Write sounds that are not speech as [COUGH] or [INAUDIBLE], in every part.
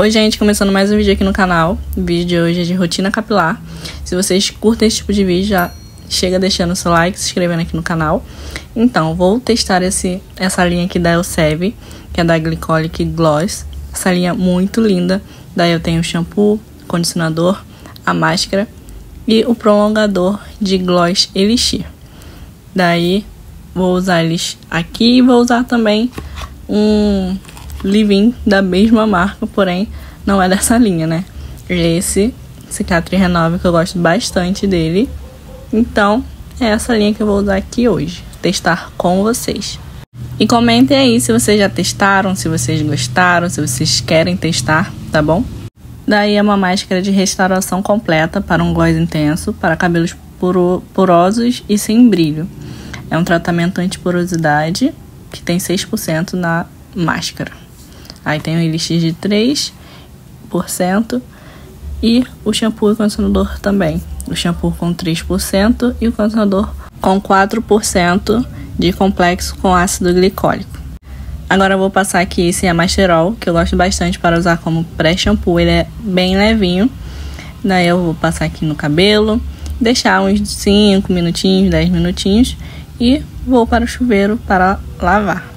Oi, gente, começando mais um vídeo aqui no canal. O vídeo de hoje é de rotina capilar. Se vocês curtem esse tipo de vídeo, já chega deixando seu like, se inscrevendo aqui no canal. Então, vou testar esse, essa linha aqui da Elseve, que é da Glycolic Gloss. Essa linha muito linda. Daí eu tenho o shampoo, condicionador, a máscara e o prolongador de Gloss Elixir. Daí vou usar eles aqui e vou usar também um Livin da mesma marca, porém não é dessa linha, né? Esse Cicatriz Renove que eu gosto bastante dele. Então, é essa linha que eu vou usar aqui hoje, testar com vocês. E comentem aí se vocês já testaram, se vocês gostaram, se vocês querem testar, tá bom? Daí é uma máscara de restauração completa para um gloss intenso, para cabelos porosos e sem brilho. É um tratamento antiporosidade que tem 6% na máscara. Aí tem o elixir de 3% e o shampoo e condicionador também. O shampoo com 3% e o condicionador com 4% de complexo com ácido glicólico. Agora eu vou passar aqui esse Amasterol, que eu gosto bastante para usar como pré-shampoo. Ele é bem levinho. Daí eu vou passar aqui no cabelo, deixar uns 5 minutinhos, 10 minutinhos e vou para o chuveiro para lavar.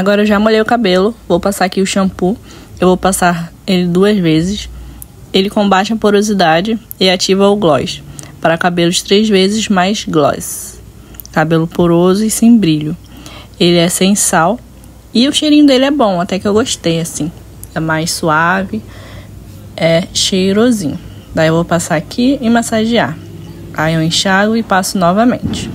Agora eu já molhei o cabelo, vou passar aqui o shampoo. Eu vou passar ele duas vezes. Ele combate a porosidade e ativa o gloss, para cabelos três vezes mais gloss. Cabelo poroso e sem brilho. Ele é sem sal e o cheirinho dele é bom, até que eu gostei assim. É mais suave, é cheirosinho. Daí eu vou passar aqui e massagear. Aí eu enxago e passo novamente.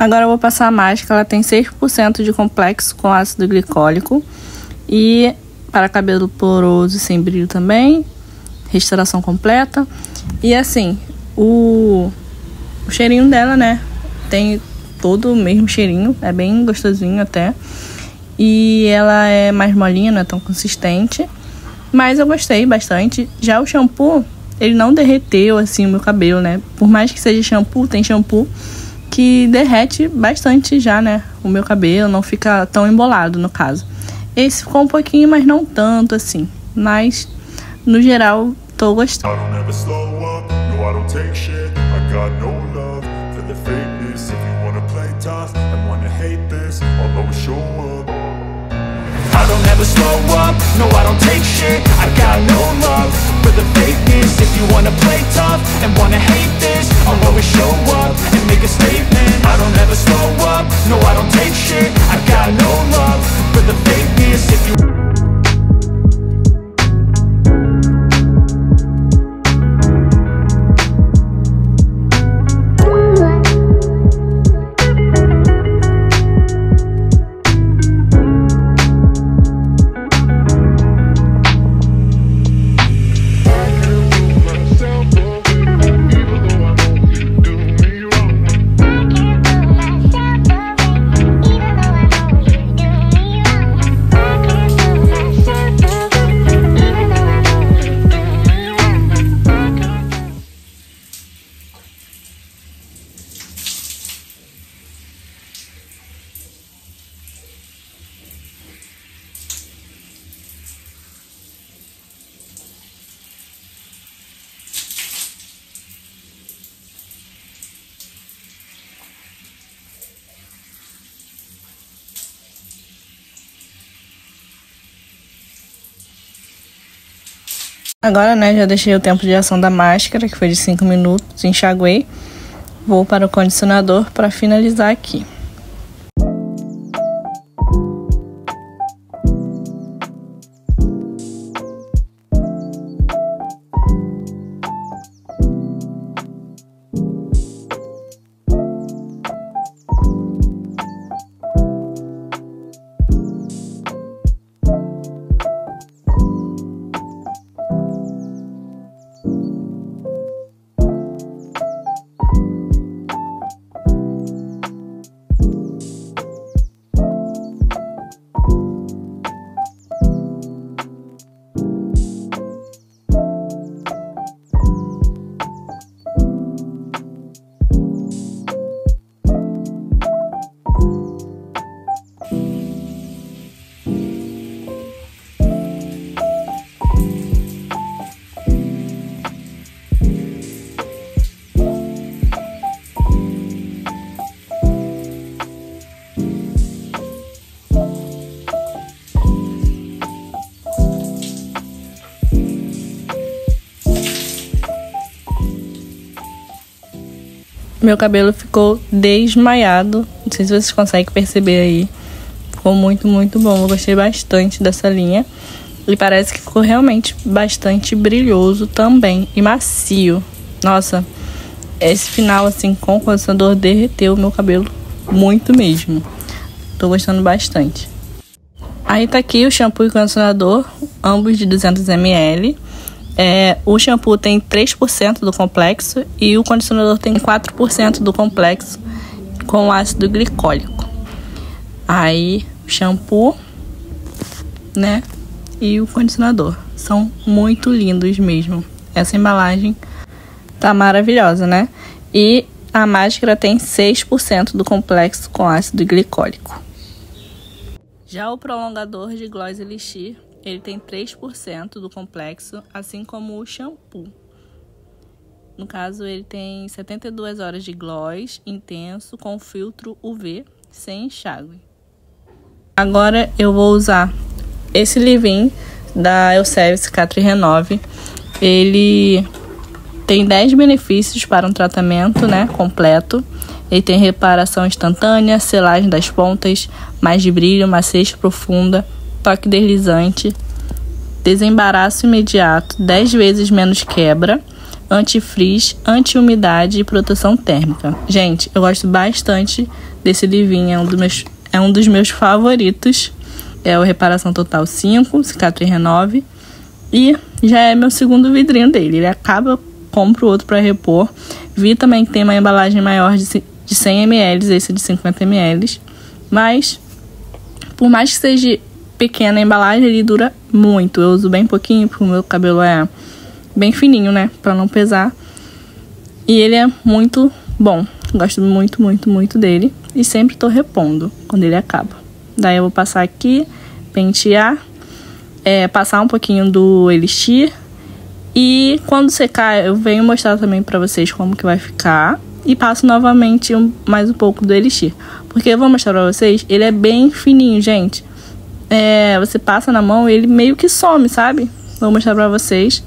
Agora eu vou passar a máscara, ela tem 6% de complexo com ácido glicólico e para cabelo poroso e sem brilho também, restauração completa. E assim, o, o cheirinho dela, né, tem todo o mesmo cheirinho, é bem gostosinho até. E ela é mais molinha, não é tão consistente, mas eu gostei bastante. Já o shampoo, ele não derreteu assim o meu cabelo, né? Por mais que seja shampoo, tem shampoo que derrete bastante já, né? O meu cabelo não fica tão embolado, no caso. Esse ficou um pouquinho, mas não tanto assim. Mas, no geral, tô gostando. I don't never slow up, no I don't take shit I got no love for the fakeness. If you wanna play tough and wanna hate this I'll always show up and make a statement Agora, né, já deixei o tempo de ação da máscara, que foi de 5 minutos, enxaguei. Vou para o condicionador para finalizar aqui. Meu cabelo ficou desmaiado. Não sei se vocês conseguem perceber aí. Ficou muito, muito bom. Eu gostei bastante dessa linha. E parece que ficou realmente bastante brilhoso também. E macio. Nossa, esse final, assim, com o condicionador derreteu o meu cabelo muito mesmo. Tô gostando bastante. Aí tá aqui o shampoo e condicionador, ambos de 200ml. É, o shampoo tem 3% do complexo e o condicionador tem 4% do complexo com ácido glicólico. Aí, shampoo, né? E o condicionador. São muito lindos mesmo. Essa embalagem tá maravilhosa, né? E a máscara tem 6% do complexo com ácido glicólico. Já o prolongador de Gloss Elixir ele tem 3% do complexo, assim como o shampoo. No caso, ele tem 72 horas de gloss intenso com filtro UV sem enxágue. Agora eu vou usar esse leave da Elseve Cicatri Renove. Ele tem 10 benefícios para um tratamento né, completo. Ele tem reparação instantânea, selagem das pontas, mais de brilho, maciez profunda, toque deslizante, desembaraço imediato, 10 vezes menos quebra, antifrizz, anti-umidade e proteção térmica. Gente, eu gosto bastante desse livinho, é um dos meus, é um dos meus favoritos. É o Reparação Total 5, Cicatriz Renove. E já é meu segundo vidrinho dele. Ele acaba, compro outro para repor. Vi também que tem uma embalagem maior de, de 100 ml, esse de 50 ml. Mas, por mais que seja pequena a embalagem, ele dura muito. Eu uso bem pouquinho, porque o meu cabelo é bem fininho, né? Pra não pesar. E ele é muito bom. Gosto muito, muito, muito dele. E sempre tô repondo quando ele acaba. Daí eu vou passar aqui, pentear, é, passar um pouquinho do Elixir. E quando secar, eu venho mostrar também pra vocês como que vai ficar. E passo novamente um, mais um pouco do Elixir. Porque eu vou mostrar pra vocês, ele é bem fininho, gente. É, você passa na mão e ele meio que some, sabe? Vou mostrar pra vocês.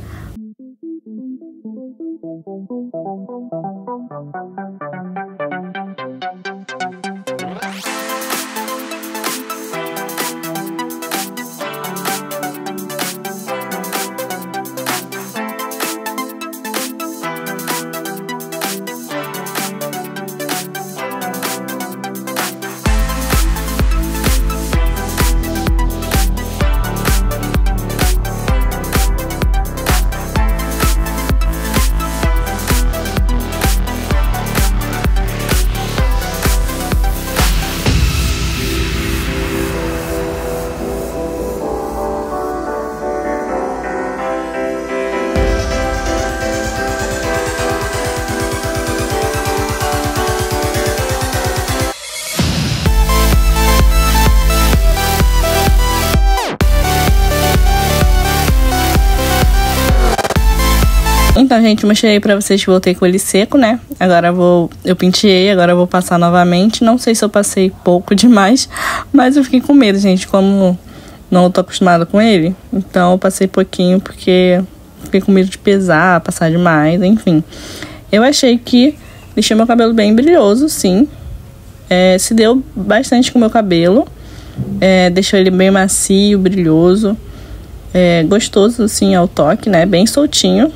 Então, gente, mostrei pra vocês que voltei com ele seco, né? Agora vou. Eu penteei, agora vou passar novamente. Não sei se eu passei pouco [LAUGHS] demais, mas eu fiquei com medo, gente, como não tô acostumada com ele. Então eu passei pouquinho porque fiquei com medo de pesar, passar demais, enfim. Eu achei que deixei meu cabelo bem brilhoso, sim. É, se deu bastante com o meu cabelo. É, deixou ele bem macio, brilhoso. É, gostoso, assim, ao toque, né? Bem soltinho.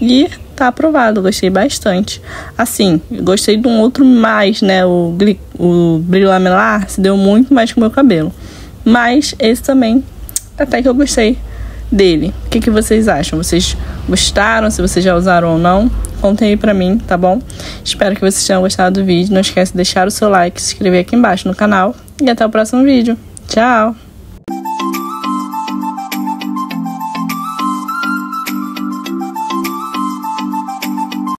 E tá aprovado, gostei bastante. Assim, gostei de um outro mais, né? O, o brilho lamelar se deu muito mais com o meu cabelo. Mas esse também, até que eu gostei dele. O que, que vocês acham? Vocês gostaram? Se vocês já usaram ou não? Contem aí pra mim, tá bom? Espero que vocês tenham gostado do vídeo. Não esquece de deixar o seu like, se inscrever aqui embaixo no canal. E até o próximo vídeo. Tchau!